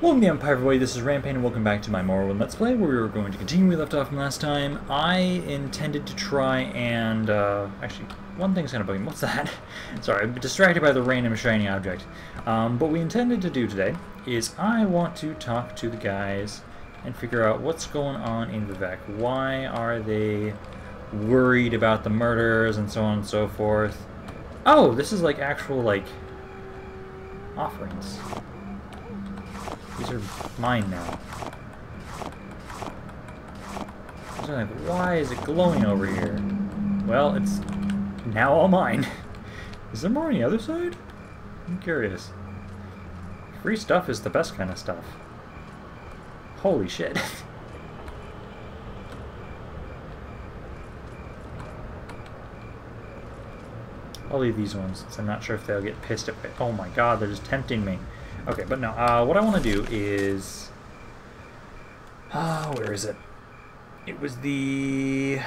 Welcome to the Empire Void, this is Rampaned and welcome back to my Morrowind Let's Play where we were going to continue we left off from last time. I intended to try and, uh, actually, one thing's of bugging me. What's that? Sorry, I'm distracted by the random shiny object. Um, what we intended to do today is I want to talk to the guys and figure out what's going on in Vivec. Why are they worried about the murders and so on and so forth? Oh, this is like actual, like, offerings. These are mine now. So like, why is it glowing over here? Well, it's now all mine. Is there more on the other side? I'm curious. Free stuff is the best kind of stuff. Holy shit. I'll leave these ones, I'm not sure if they'll get pissed at me. Oh my god, they're just tempting me. Okay, but no, uh, what I want to do is... Uh, where is it? It was the...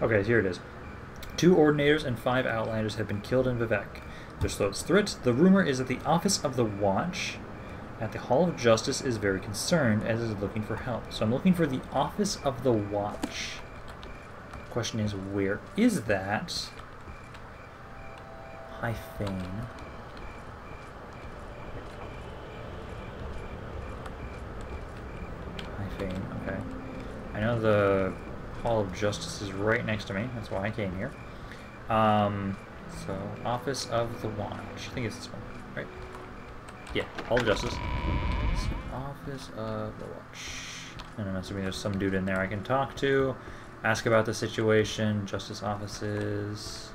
Okay, here it is. Two Ordinators and five Outlanders have been killed in Vivec. Their slows. The rumor is that the Office of the Watch at the Hall of Justice is very concerned as is looking for help. So I'm looking for the Office of the Watch. Question is, where is that? High Fane, okay. I know the Hall of Justice is right next to me. That's why I came here. Um, so, Office of the Watch. I think it's this one, right? Yeah, Hall of Justice. Office of the Watch. And I'm assuming there's some dude in there I can talk to. Ask about the situation, justice offices.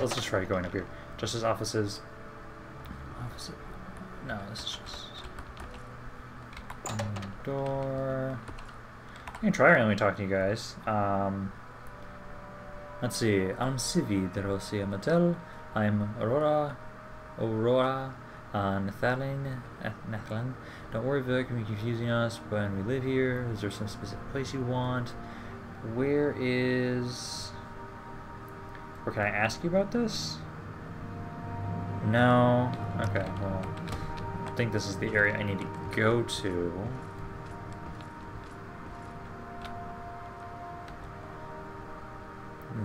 Let's just try going up here. Justice offices. Office. No, this is just. Door. I can try randomly talking to you guys. Um, let's see. I'm Civi de Rosia Mattel. I'm Aurora. Aurora uh, Nathaline, Nathaline, don't worry, Vic, can be confusing us when we live here. Is there some specific place you want? Where is... Or can I ask you about this? No? Okay, well, I think this is the area I need to go to.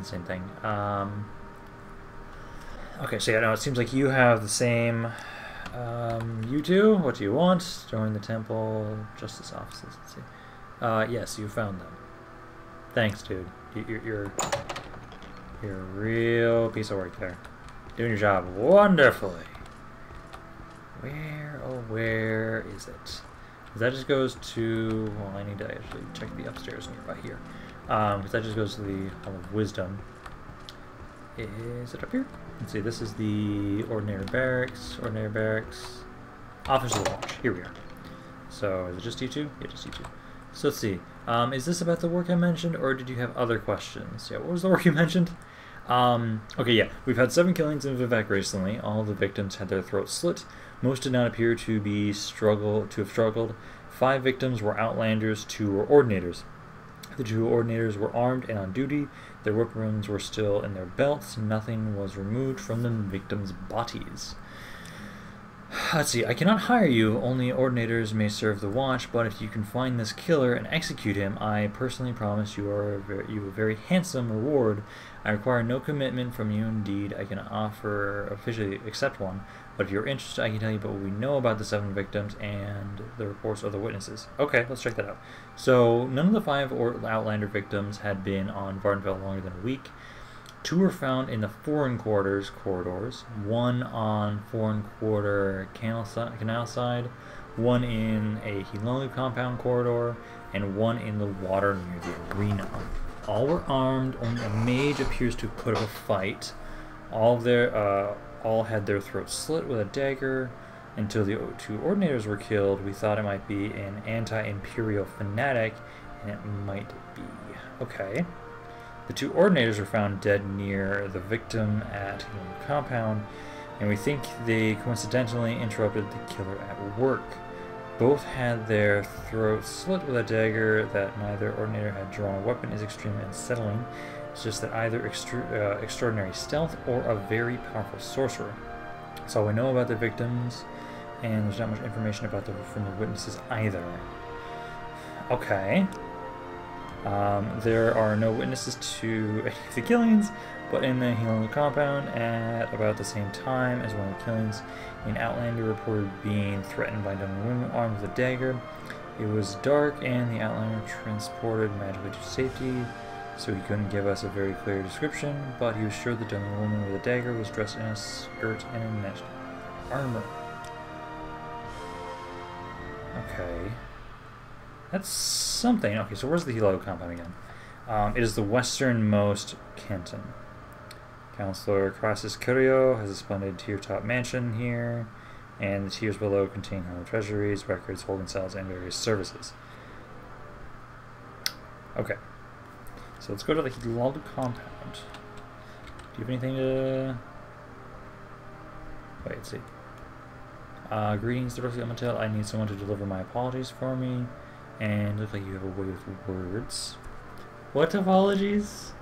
same thing. Um, okay, so yeah, no, it seems like you have the same um, you two, what do you want? Join the temple, justice offices. Let's see. Uh, yes, you found them. Thanks, dude. You're, you're, you're a real piece of work there. Doing your job wonderfully. Where, oh, where is it? That just goes to, well, I need to actually check the upstairs nearby here. Um, because that just goes to the Hall of Wisdom. Is it up here? Let's see, this is the Ordinator barracks, Ordinator barracks, office of the watch. Here we are. So, is it just you two? Yeah, just you two. So let's see. Um, is this about the work I mentioned, or did you have other questions? Yeah, what was the work you mentioned? Um, okay, yeah, we've had seven killings in Vivec recently. All the victims had their throats slit. Most did not appear to be struggle to have struggled. Five victims were Outlanders, two were Ordinators. The two Ordinators were armed and on duty. Their weapons were still in their belts. Nothing was removed from the victims' bodies. Let's see, I cannot hire you, only ordinators may serve the watch, but if you can find this killer and execute him, I personally promise you, are a very, you a very handsome reward. I require no commitment from you, indeed, I can offer officially accept one, but if you're interested, I can tell you about what we know about the seven victims and the reports of the witnesses. Okay, let's check that out. So, none of the five Outlander victims had been on Vvardenfell longer than a week. Two were found in the foreign quarters corridors, one on foreign quarter canal, canal side, one in a Hlaalu compound corridor, and one in the water near the arena. All were armed, only a mage appears to put up a fight. All their uh, all had their throats slit with a dagger. Until the two ordinators were killed, we thought it might be an anti-imperial fanatic, and it might be. Okay. The two ordinators were found dead near the victim at the compound, and we think they coincidentally interrupted the killer at work. Both had their throats slit with a dagger that neither ordinator had drawn. A weapon is extremely unsettling. It's just that either extru- uh, extraordinary stealth or a very powerful sorcerer. That's all we know about the victims, and there's not much information about the from the witnesses either. Okay. Um, there are no witnesses to the killings, but in the Hlaalu compound, at about the same time as one of the killings, an Outlander reported being threatened by dumb women armed with a dagger. It was dark, and the Outlander transported magically to safety, so he couldn't give us a very clear description, but he was sure the dumb woman with a dagger was dressed in a skirt and a armor. Okay. That's something. Okay, so where's the Hlaalu compound again? Um, it is the westernmost canton. Councillor Crassus Curio has a splendid tier-top mansion here, and the tiers below contain home treasuries, records, holding cells, and various services. Okay. So let's go to the Hlaalu compound. Do you have anything to... Wait, see. Uh, greetings, Dorothy Amatel. I need someone to deliver my apologies for me. And look like you have a way with words. What apologies?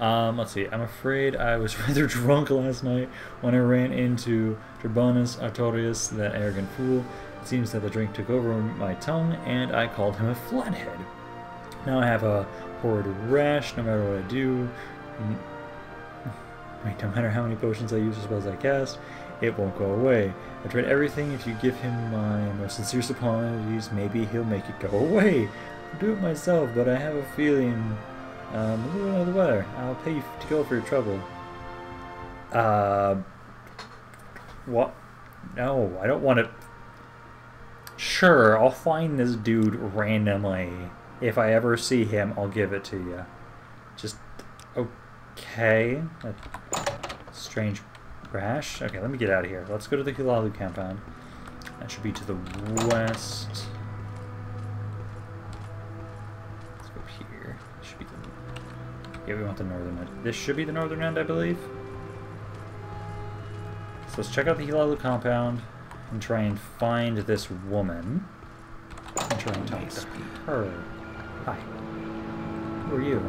Um, let's see. I'm afraid I was rather drunk last night when I ran into Turbanus Artorius, that arrogant fool. It seems that the drink took over my tongue, and I called him a flathead. Now I have a horrid rash no matter what I do. Wait, no matter how many potions I use or spells I cast, it won't go away. I tried everything. If you give him my most sincere apologies, maybe he'll make it go away. I'll do it myself, but I have a feeling um, a little under the weather. I'll pay you to go for your trouble. Uh, what? No, I don't want to. Sure, I'll find this dude randomly. If I ever see him, I'll give it to you. Just okay. Strange crash. Okay, let me get out of here. Let's go to the Hlaalu compound. That should be to the west. Let's go here. This should be the. Yeah, we want the northern end. This should be the northern end, I believe. So let's check out the Hlaalu compound and try and find this woman. And try and talk to her. Hi. Who are you?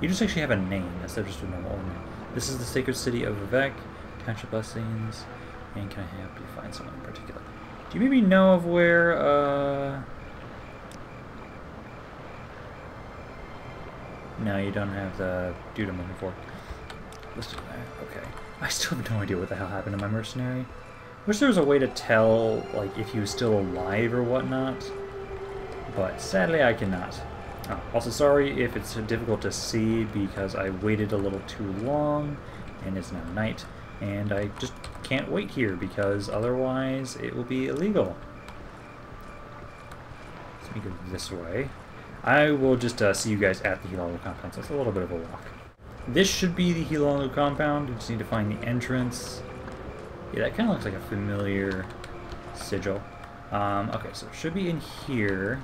You just actually have a name instead of just a normal name. This is the sacred city of Vivec. Count your blessings. And can I help you find someone in particular? Do you maybe know of where, uh... No, you don't have the dude I'm looking for. Okay. I still have no idea what the hell happened to my mercenary. Wish there was a way to tell, like, if he was still alive or whatnot. But sadly, I cannot. Oh, also, sorry if it's difficult to see because I waited a little too long and it's now night. And I just can't wait here because otherwise it will be illegal. Let me go this way. I will just uh, see you guys at the Hlaalu compound, so it's a little bit of a walk. This should be the Hlaalu compound. We just need to find the entrance. Yeah, that kind of looks like a familiar sigil. Um, okay, so it should be in here.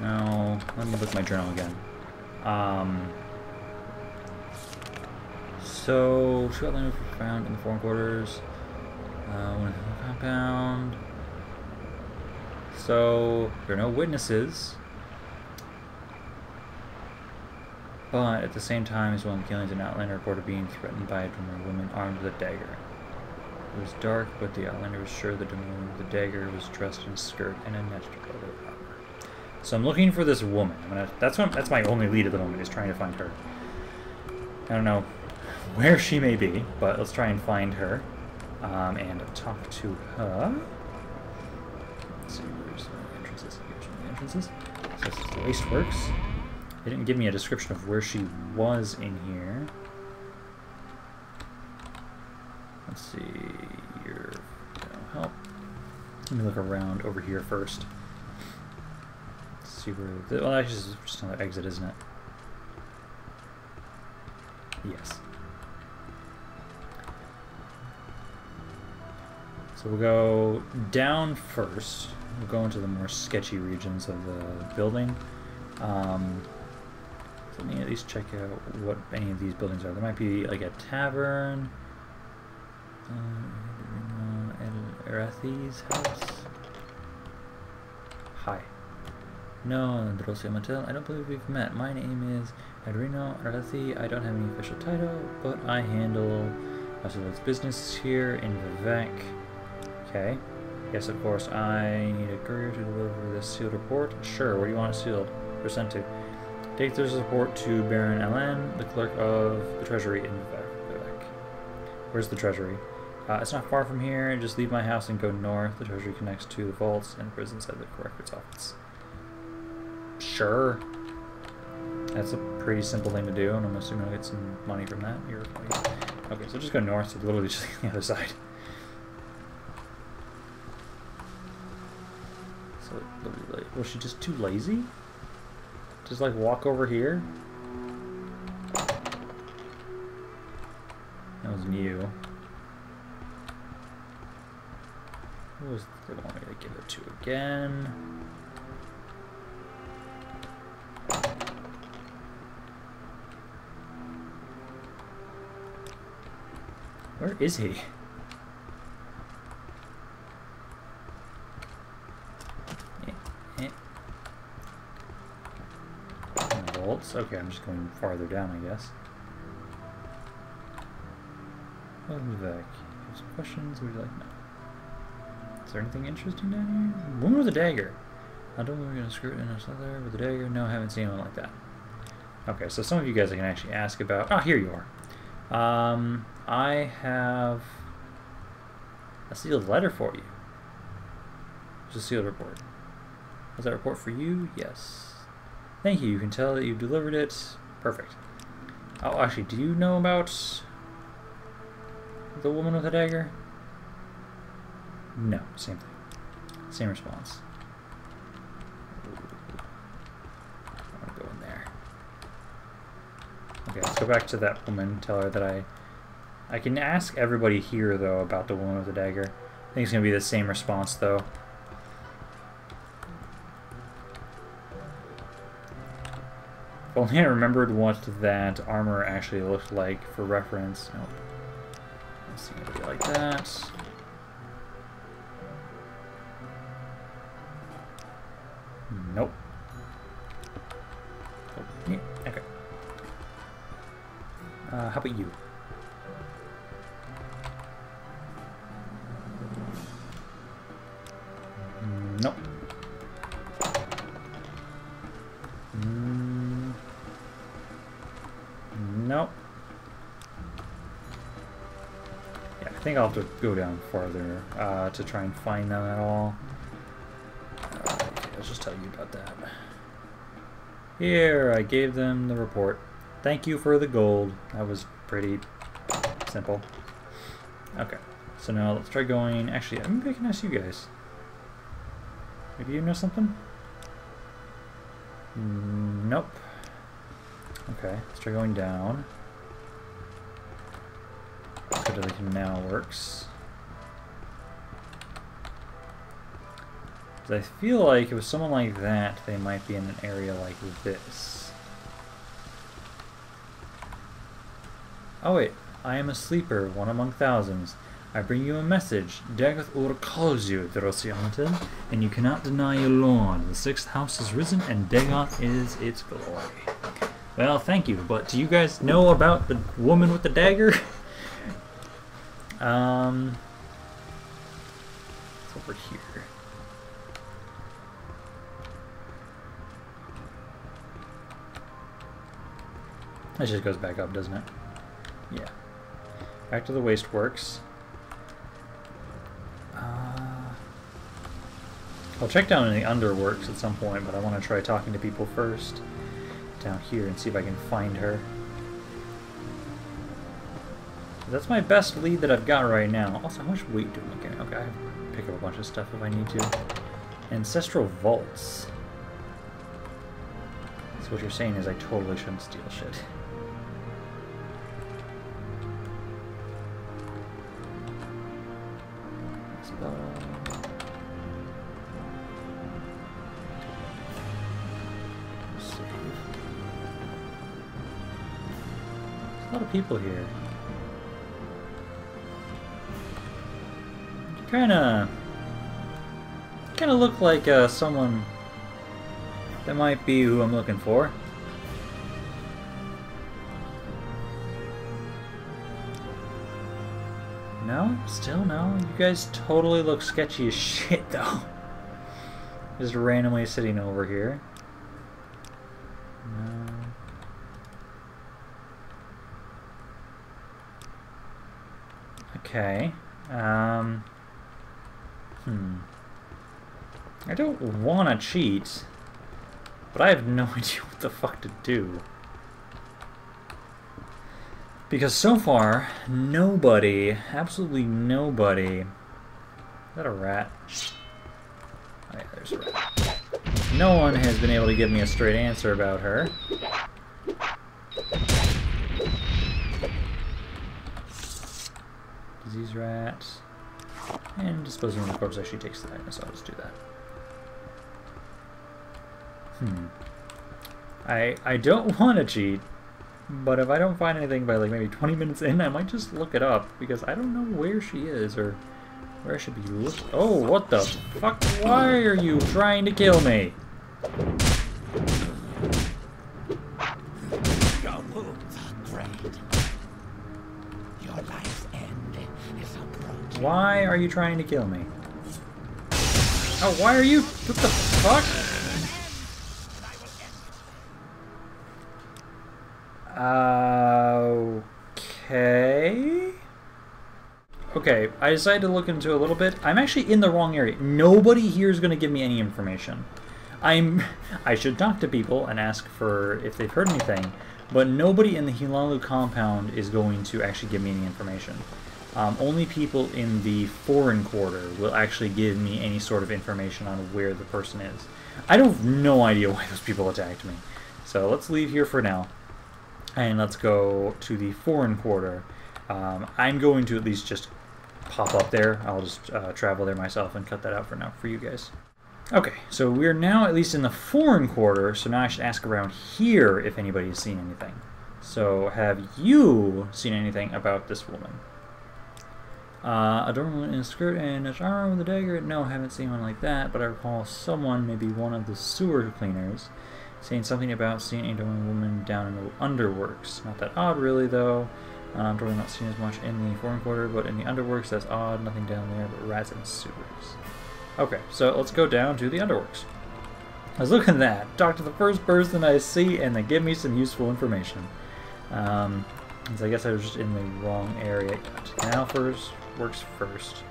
Now, let me look at my journal again. Um, so, Scotland was found in the foreign quarters. Uh, one compound. So, there are no witnesses. But at the same time as one killings, an outlander reported being threatened by a Dwemer woman armed with a dagger. It was dark, but the outlander was sure the woman with the dagger was dressed in a skirt and a armor. So I'm looking for this woman. Gonna. That's what. That's my only lead at the moment is trying to find her. I don't know where she may be, but let's try and find her um, and talk to her. Let's see where's the entrances. Here's the entrances. So this is waste works. They didn't give me a description of where she was in here. Let's see. Your help. Let me look around over here first. The, well, actually, is just another exit, isn't it? Yes. So we'll go down first. We'll go into the more sketchy regions of the building. Um, so let me at least check out what any of these buildings are. There might be like a tavern. Uh, Erathi's house? Hi. No, Drosio Mattel, I don't believe we've met. My name is Adreno Arathi. I don't have any official title, but I handle Vasil's business here in Vivec. Okay. Yes, of course, I need a courier to deliver this sealed report. Sure, where do you want it sealed? Or sent to? Take this report to Baren Alen, the clerk of the Treasury in Vivec. Where's the Treasury? Uh, it's not far from here. Just leave my house and go north. The Treasury connects to the vaults and prisons at the records office. Sure. That's a pretty simple thing to do, and I'm assuming I'll get some money from that. Funny. Okay, so just go north, so literally just the other side. So, was she just too lazy? Just like walk over here? That was new. Who was they want me to give it to again? Where is he? Eh. Okay, I'm just going farther down, I guess. Have some questions? Would you like no? Is there anything interesting down here? Woman with a dagger. I don't know we're gonna screw it in us there with a dagger. No, I haven't seen one like that. Okay, so some of you guys I can actually ask about. Ah, here you are. Um, I have a sealed letter for you. It's a sealed report. Was that report for you? Yes. Thank you. You can tell that you've delivered it. Perfect. Oh, actually, do you know about the woman with the dagger? No, same thing. Same response. I want to go in there. Okay, let's go back to that woman. Tell her that I... I can ask everybody here, though, about the woman with the dagger. I think it's going to be the same response, though. If only I remembered what that armor actually looked like for reference. Nope. Let's see like that. Uh, how about you? Mm, Nope. Mm, Nope. Yeah, I think I'll have to go down farther uh, to try and find them at all. Uh, okay, I'll just tell you about that. Here, I gave them the report. Thank you for the gold. That was pretty simple. Okay, so now let's try going. Actually, maybe I can ask you guys. Maybe you know something? Nope. Okay, let's try going down. Go to the canal works. I feel like if it was someone like that, they might be in an area like this. Oh wait, I am a sleeper, one among thousands. I bring you a message. Dagoth Ur calls you, Drosianton, and you cannot deny your lord. The sixth house has risen, and Dagoth is its glory. Well, thank you, but do you guys know about the woman with the dagger? um, it's over here. That just goes back up, doesn't it? Yeah. Back to the waste works. Uh, I'll check down in the underworks at some point, but I want to try talking to people first down here and see if I can find her. That's my best lead that I've got right now. Also, how much weight do I get? Okay, I pick up a bunch of stuff if I need to. Ancestral vaults. So what you're saying is I totally shouldn't steal shit. a lot of people here. kind of kind of look like uh, someone that might be who I'm looking for. No? Still no? You guys totally look sketchy as shit, though. Just randomly sitting over here. No. Okay. Um. Hmm. I don't want to cheat, but I have no idea what the fuck to do. Because so far, nobody, absolutely nobody... Is that a rat? Oh yeah, there's a rat. No one has been able to give me a straight answer about her. Disease rat. And disposing of the corpse actually takes the so I'll just do that. Hmm. I I don't want to cheat, but if I don't find anything by like maybe 20 minutes in, I might just look it up because I don't know where she is or where I should be looking. Oh, what the fuck? Why are you trying to kill me? Are you trying to kill me? Oh, why are you? What the fuck? Okay. Okay, I decided to look into a little bit. I'm actually in the wrong area. Nobody here is going to give me any information. I'm. I should talk to people and ask for if they've heard anything, but nobody in the Hlaalu compound is going to actually give me any information. Um, only people in the foreign quarter will actually give me any sort of information on where the person is. I don't have no idea why those people attacked me. So let's leave here for now. And let's go to the foreign quarter. Um, I'm going to at least just pop up there. I'll just uh, travel there myself and cut that out for now for you guys. Okay, so we're now at least in the foreign quarter, so now I should ask around here if anybody has seen anything. So have you seen anything about this woman? Uh, adornment in a skirt and a armor with a dagger? No, I haven't seen one like that, but I recall someone, maybe one of the sewer cleaners, saying something about seeing a adorned woman down in the underworks. Not that odd, really, though. Uh, I'm probably not seen as much in the foreign quarter, but in the underworks, that's odd. Nothing down there but rats and sewers. Okay, so let's go down to the underworks. I was looking at that. Talk to the first person I see, and they give me some useful information. Um, so I guess I was just in the wrong area. Canal first works first.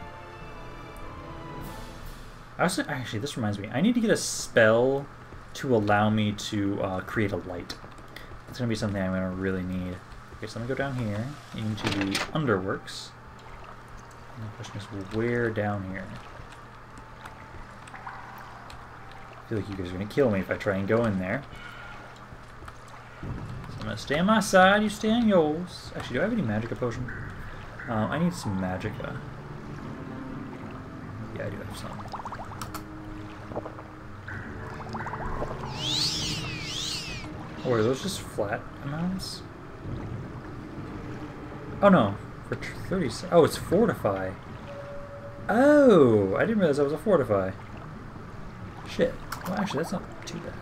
I also, actually, this reminds me. I need to get a spell to allow me to uh, create a light. That's going to be something I'm going to really need. Okay, so let me go down here into the underworks. And the question is, where down here? I feel like you guys are going to kill me if I try and go in there. So I'm going to stay on my side, you stay on yours. Actually, do I have any Magicka potion? Um, I need some Magicka. Yeah, I do have some. Oh, are those just flat amounts? Oh no, for 30. Oh, it's fortify. Oh, I didn't realize that was a fortify. Shit. Well, actually, that's not too bad.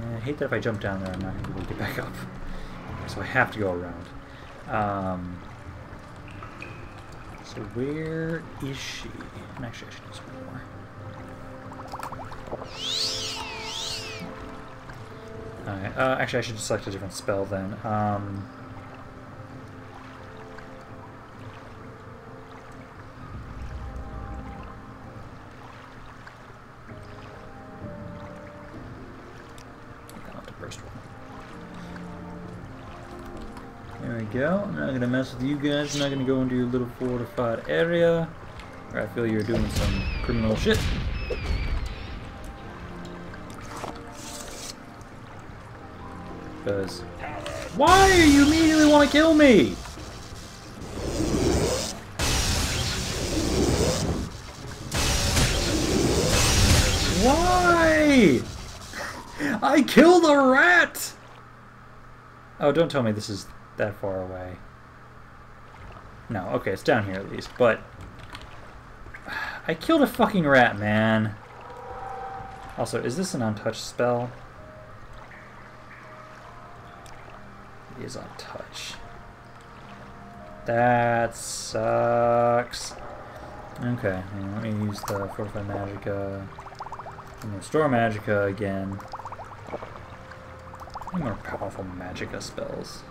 I hate that if I jump down there, I'm not going to able to get back up. So I have to go around. Um, so where is she? Actually, I should do some more. Uh, actually I should select a different spell then. Um, There we go. I'm not gonna mess with you guys. I'm not gonna go into your little fortified area. Where I feel you're doing some criminal shit. Because why do you immediately want to kill me? Why? I killed a rat! Oh, don't tell me this is that far away. No, okay, it's down here at least, but... I killed a fucking rat, man. Also, is this an untouched spell? It is untouched. That sucks. Okay, let me use the Fortify Magicka and Restore Magicka again. Any more powerful Magicka spells?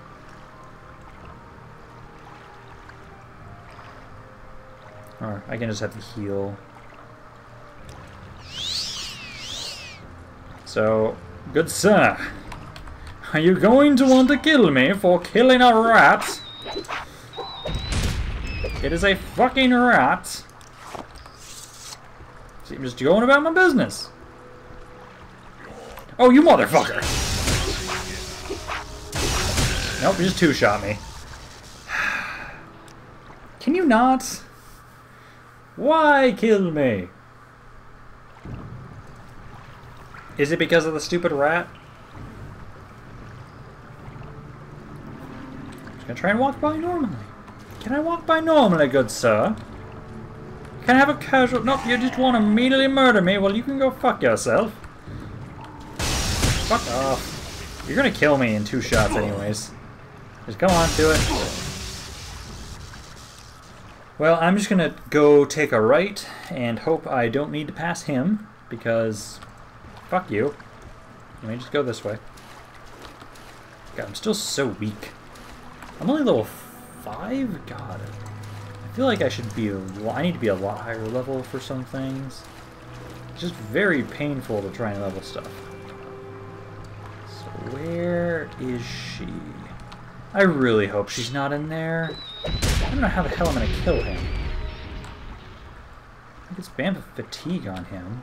Or I can just have to heal. So, good sir, are you going to want to kill me for killing a rat? It is a fucking rat. See, I'm just going about my business. Oh, you motherfucker! Nope, you just two-shot me. Can you not? Why kill me? Is it because of the stupid rat? I'm just gonna try and walk by normally. Can I walk by normally, good sir? Can I have a casual... Nope, you just want to immediately murder me? Well, you can go fuck yourself. Fuck off. You're gonna kill me in two shots anyways. Just come on, do it. Well, I'm just gonna go take a right and hope I don't need to pass him, because fuck you. Let me just go this way. God, I'm still so weak. I'm only level 5? God. I feel like I should be I need to be a lot higher level for some things. It's just very painful to try and level stuff. So where is she? I really hope she's not in there. I don't know how the hell I'm gonna kill him. I can spam fatigue on him.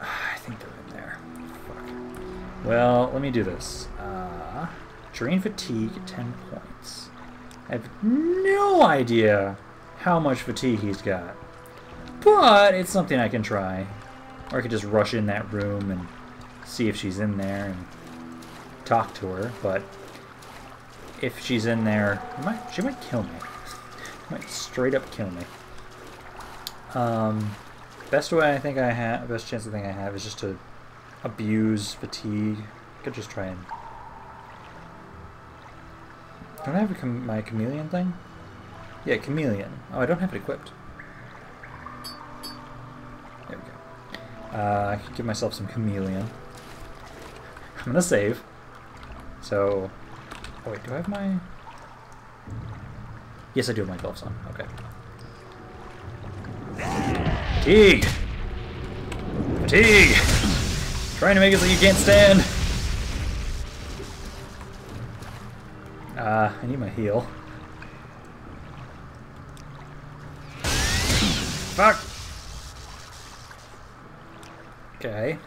I think they're in there. Fuck. Well, let me do this. Uh, drain fatigue 10 points. I have no idea how much fatigue he's got. But it's something I can try. Or I could just rush in that room and see if she's in there and talk to her, but if she's in there, might, she might kill me. She might straight up kill me. Um, best way I think I have, best chance I think I have is just to abuse fatigue. I could just try and. Don't I have my chameleon thing? Yeah, chameleon. Oh, I don't have it equipped. There we go. Uh, I could give myself some chameleon. I'm gonna save. So, oh wait, do I have my? Yes, I do have my gloves on. Okay. Fatigue. Fatigue. Trying to make it so you can't stand. Uh, I need my heal. Fuck. Okay.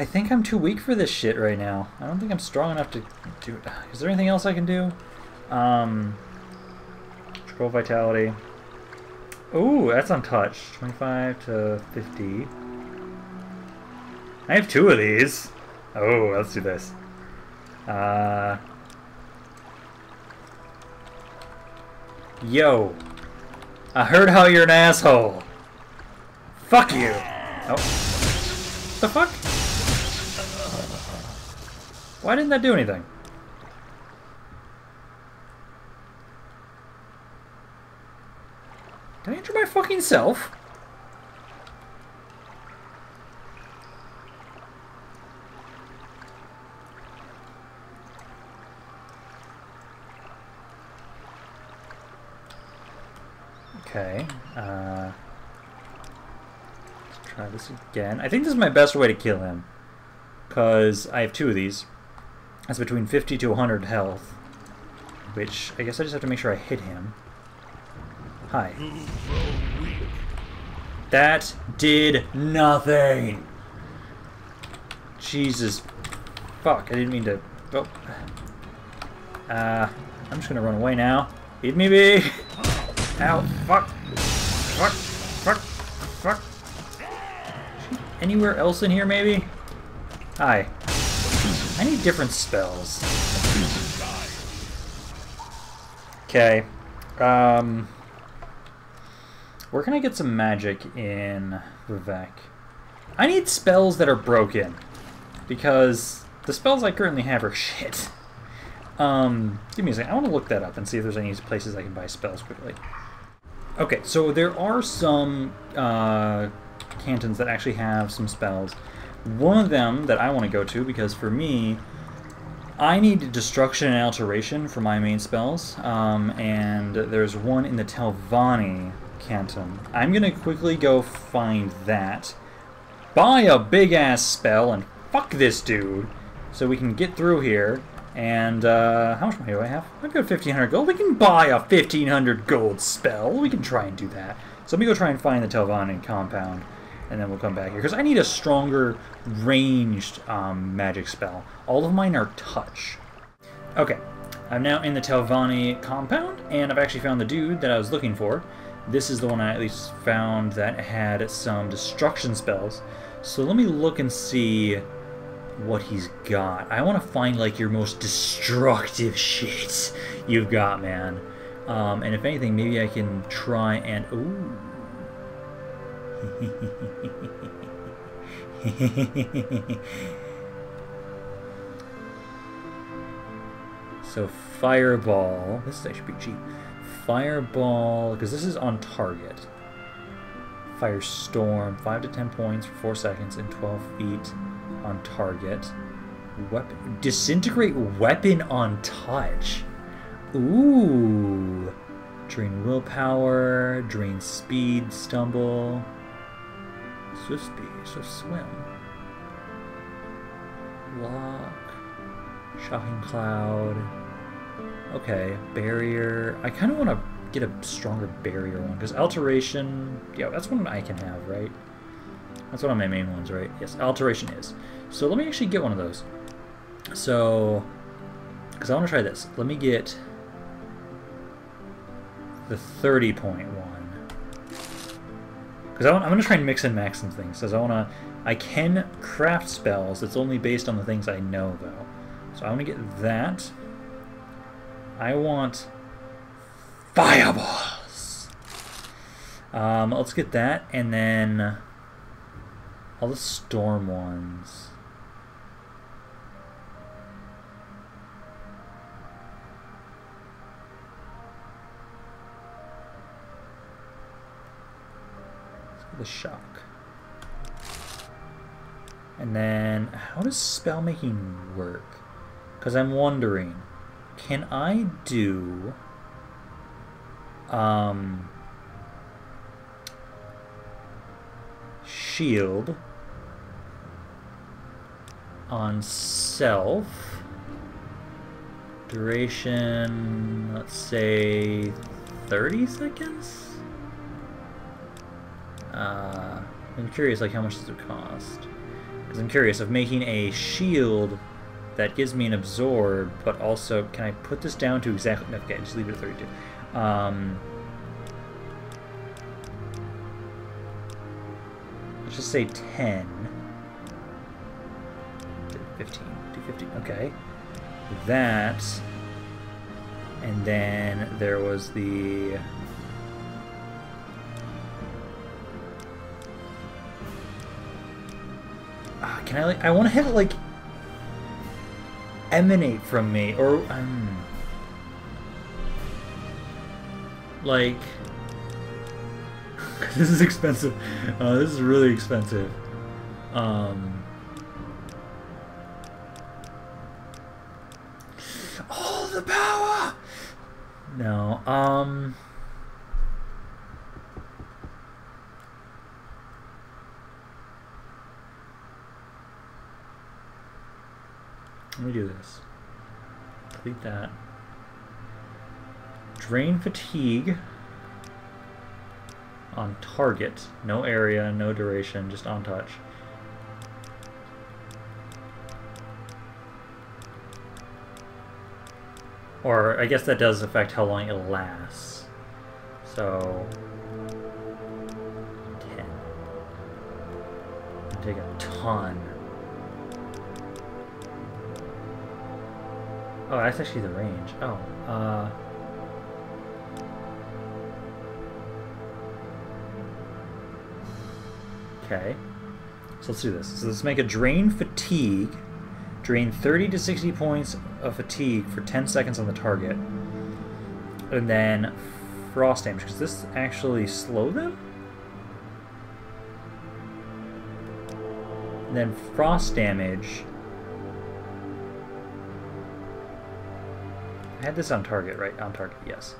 I think I'm too weak for this shit right now. I don't think I'm strong enough to do... it. Is there anything else I can do? Um... Scroll Vitality. Ooh, that's untouched. 25 to 50. I have two of these. Oh, let's do this. Uh... Yo. I heard how you're an asshole. Fuck you. Oh. The fuck? Why didn't that do anything? Did I injure my fucking self? Okay. Uh, let's try this again. I think this is my best way to kill him. Because I have two of these. That's between 50 to 100 health. Which, I guess I just have to make sure I hit him. Hi. That did nothing! Jesus. Fuck, I didn't mean to... Oh. Uh, I'm just gonna run away now. Leave me be! Ow, fuck! Fuck! Fuck! fuck? Anywhere else in here, maybe? Hi. Different spells. Okay. Um... Where can I get some magic in Vivec? I need spells that are broken. Because the spells I currently have are shit. Um, give me a second. I want to look that up and see if there's any places I can buy spells quickly. Okay, so there are some uh, cantons that actually have some spells. One of them that I want to go to, because for me, I need Destruction and Alteration for my main spells, um, and there's one in the Telvanni Canton. I'm going to quickly go find that, buy a big-ass spell, and fuck this dude, so we can get through here. And, uh, how much money do I have? I've got 1,500 gold. We can buy a 1,500 gold spell. We can try and do that. So let me go try and find the Telvanni compound, and then we'll come back here. Because I need a stronger ranged um, magic spell. All of mine are touch. Okay, I'm now in the Telvanni compound, and I've actually found the dude that I was looking for. This is the one I at least found that had some destruction spells. So let me look and see what he's got. I want to find like your most destructive shit you've got, man. Um, and if anything, maybe I can try and ooh. so fireball. This is actually pretty cheap. Fireball, because this is on target. Firestorm, 5 to 10 points for 4 seconds and 12 feet on target. Weapon, disintegrate weapon on touch. Ooh. Drain willpower, drain speed, stumble. Swift speed, swift swim. Lock. Shocking cloud. Okay, barrier. I kind of want to get a stronger barrier one because alteration. Yeah, that's one I can have, right? That's one of my main ones, right? Yes, alteration is. So let me actually get one of those. So, because I want to try this. Let me get the 30 Because I'm going to try and mix and max some things. Because I want to... I can craft spells. It's only based on the things I know, though. So I want to get that. I want fireballs. Um, let's get that, and then all the storm ones. The shock. And then, how does spell making work? Because I'm wondering, can I do um, shield on self duration let's say 30 seconds uh, I'm curious like how much does it cost? Because I'm curious of making a shield that gives me an absorb but also can I put this down to exactly okay just leave it at 32 um, let's just say 10 15 250 okay. That and then there was the can I like I want to have it like emanate from me or um like this is expensive. Uh, this is really expensive. Um all the power! No um let me do this delete that drain fatigue on target no area no duration just on touch Or I guess that does affect how long it lasts. So 10. take a ton. Oh, that's actually the range. Oh, uh... Okay. So let's do this. So let's make a drain fatigue. Drain 30 to 60 points of fatigue for 10 seconds on the target. And then frost damage. Does this actually slow them? And then frost damage. I had this on target, right? On target, yes.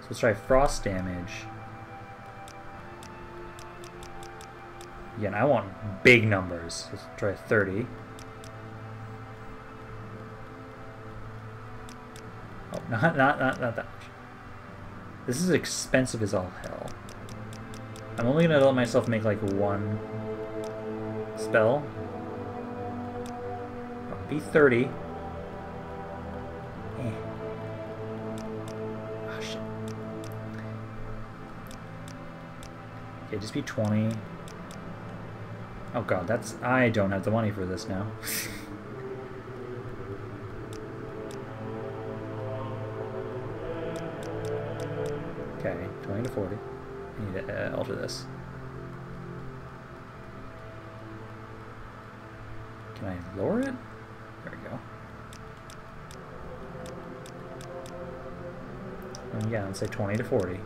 So let's try frost damage. Again, I want big numbers. Let's try 30. Oh, not, not, not, not that much. This is expensive as all hell. I'm only gonna let myself make like one spell. Be 30. Okay, just be 20. Oh god, that's... I don't have the money for this now. okay, 20 to 40. I need to uh, alter this. Can I lower it? There we go. And yeah, let's say 20 to 40.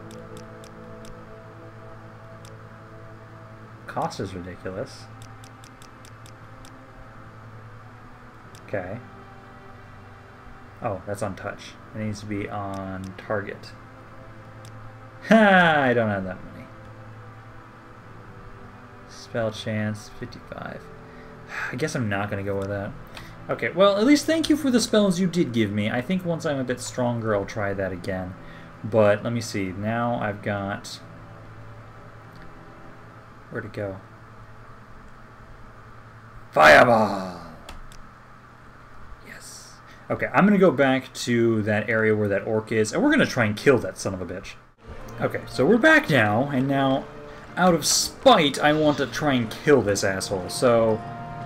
Cost is ridiculous. Okay. Oh, that's on touch. It needs to be on target. Ha! I don't have that many. Spell chance, 55. I guess I'm not going to go with that. Okay, well, at least thank you for the spells you did give me. I think once I'm a bit stronger, I'll try that again. But, let me see. Now I've got... Where'd it go? Fireball! Yes. Okay, I'm to go back to that area where that orc is, and we're to try and kill that son of a bitch. Okay, so we're back now, and now, out of spite, I want to try and kill this asshole. So,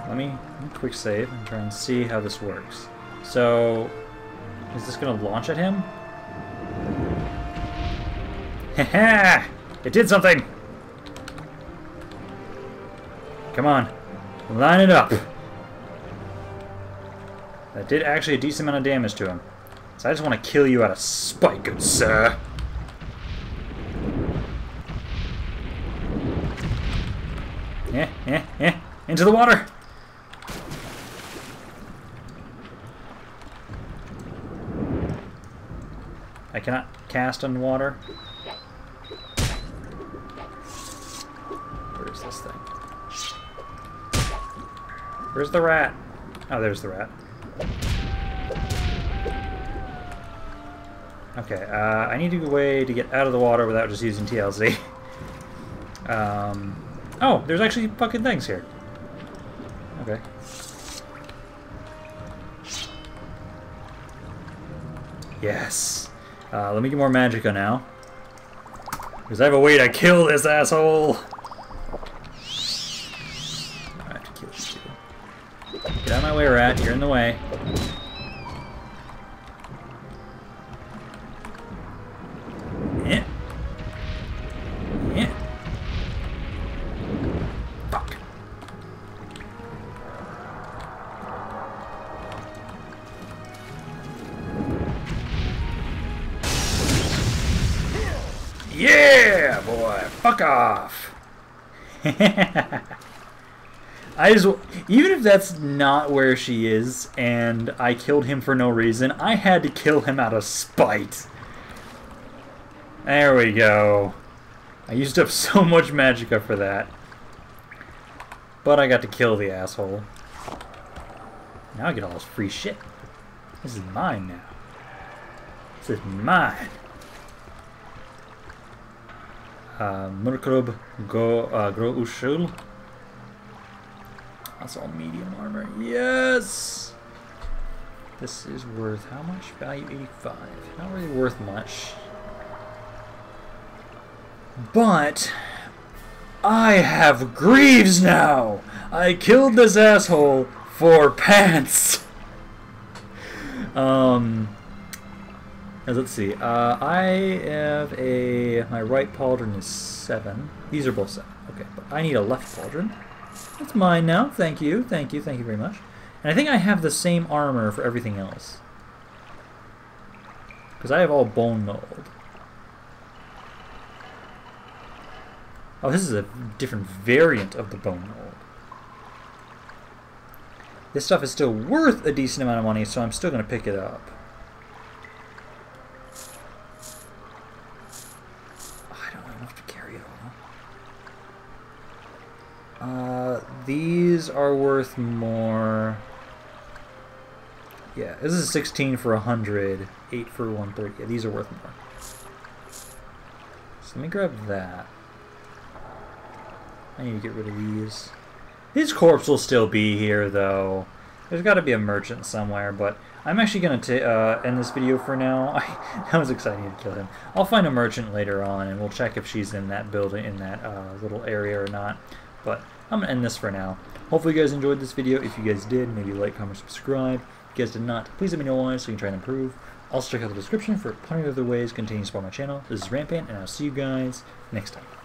let me, let me quick save and try and see how this works. So, is this to launch at him? Haha! it did something! Come on. Line it up. That did actually a decent amount of damage to him. So I just want to kill you out of spite, good sir. Yeah, yeah, yeah. Into the water! I cannot cast on water. Where is this thing? Where's the rat? Oh, there's the rat. Okay, uh, I need a way to get out of the water without just using TLC. um, oh, there's actually fucking things here. Okay. Yes. Uh, let me get more magicka now. Because I have a way to kill this asshole! In the way. Yeah. Boy. Fuck off. I just, if that's not where she is, and I killed him for no reason, I had to kill him out of spite. There we go. I used up so much magicka for that. But I got to kill the asshole. Now I get all this free shit. This is mine now. This is mine. Uh, Murkrub go uh, Ushul. That's all medium armor. Yes! This is worth how much? Value 85. Not really worth much. But I have Greaves now! I killed this asshole for pants. um, as let's see. Uh, I have a my right pauldron is seven. These are both seven. Okay, but I need a left pauldron. That's mine now. Thank you, thank you, thank you very much. And I think I have the same armor for everything else. Because I have all bone mold. Oh, this is a different variant of the bone mold. This stuff is still worth a decent amount of money, so I'm still going to pick it up. I don't have enough to carry it all. Uh, these are worth more. Yeah, this is 16 for 100, 8 for 130. Yeah, these are worth more. So let me grab that. I need to get rid of these. These corpse will still be here, though. There's got to be a merchant somewhere, but I'm actually going to uh, end this video for now. I, I was excited to kill him. I'll find a merchant later on, and we'll check if she's in that building, in that uh, little area or not. But I'm going to end this for now. Hopefully you guys enjoyed this video. If you guys did, maybe like, comment, subscribe. If you guys did not, please let me know why so you can try and improve. Also check out the description for plenty of other ways to containing support my channel. This is Rampaned, and I'll see you guys next time.